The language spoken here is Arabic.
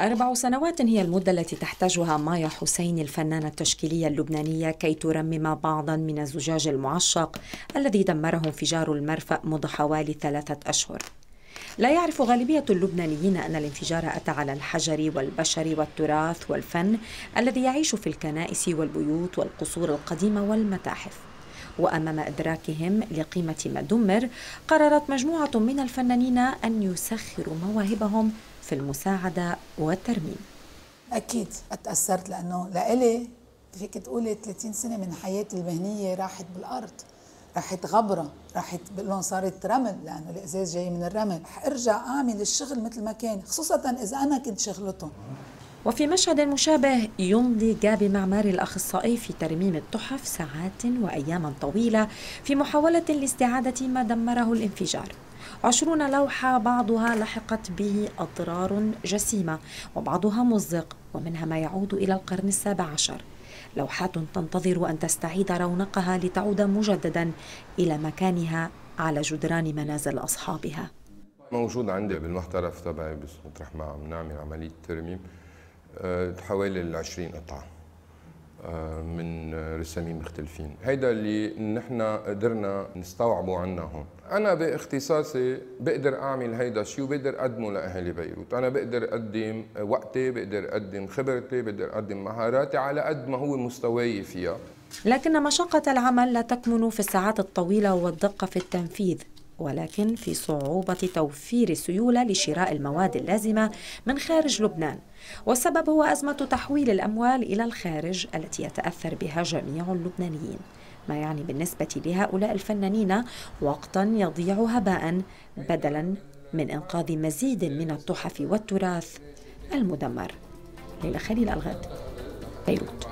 أربع سنوات هي المدة التي تحتاجها مايا حسين الفنانة التشكيلية اللبنانية كي ترمم بعضا من الزجاج المعشق الذي دمره انفجار المرفأ منذ حوالي ثلاثة أشهر. لا يعرف غالبية اللبنانيين أن الانفجار أتى على الحجر والبشر والتراث والفن الذي يعيش في الكنائس والبيوت والقصور القديمة والمتاحف. وأمام إدراكهم لقيمة ما دمر قررت مجموعة من الفنانين أن يسخروا مواهبهم في المساعدة والترميم. أكيد أتأثرت لأنه لإلي فيك تقولي 30 سنة من حياتي المهنية راحت بالأرض راحت غبرة راحت بقول صارت رمل لأنه الإزاز جاي من الرمل. رح أرجع أعمل الشغل مثل ما كان خصوصا إذا أنا كنت شغلته. وفي مشهد مشابه يمضي جابي معماري الأخصائي في ترميم التحف ساعات وأياما طويلة في محاولة لاستعادة ما دمره الانفجار. عشرون لوحة بعضها لحقت به أضرار جسيمة وبعضها مزق ومنها ما يعود إلى القرن السابع عشر. لوحات تنتظر أن تستعيد رونقها لتعود مجددا إلى مكانها على جدران منازل أصحابها. موجود عندي بالمحترف تبعي بس مطرح ما عم نعمل عملية ترميم. حوالي ال 20 قطعة آه، من رسامين مختلفين. هيدا اللي نحن قدرنا نستوعبه عنا هون. أنا باختصاصي بقدر أعمل هيدا الشيء وبقدر أقدمه لأهالي بيروت. أنا بقدر أقدم وقتي بقدر أقدم خبرتي بقدر أقدم مهاراتي على قد ما هو مستواي فيها. لكن مشقة العمل لا تكمن في الساعات الطويلة والدقة في التنفيذ. ولكن في صعوبة توفير سيولة لشراء المواد اللازمة من خارج لبنان. والسبب هو أزمة تحويل الأموال إلى الخارج التي يتأثر بها جميع اللبنانيين. ما يعني بالنسبة لهؤلاء الفنانين وقتا يضيع هباء بدلا من إنقاذ مزيد من التحف والتراث المدمر. ليلى خليل الغد بيروت.